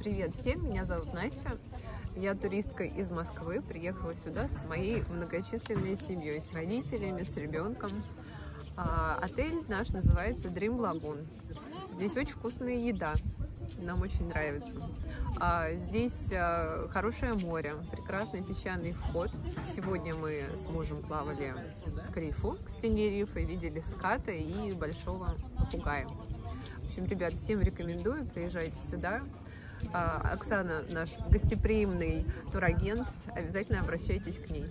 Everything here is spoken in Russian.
Привет всем, меня зовут Настя. Я туристка из Москвы, приехала сюда с моей многочисленной семьей, с родителями, с ребенком. А, отель наш называется Dream Lagoon. Здесь очень вкусная еда, нам очень нравится. А, здесь а, хорошее море, прекрасный песчаный вход. Сегодня мы с мужем плавали к рифу, к стене рифа, видели ската и большого попугая. В общем, ребят, всем рекомендую, приезжайте сюда. А, Оксана наш гостеприимный турагент, обязательно обращайтесь к ней.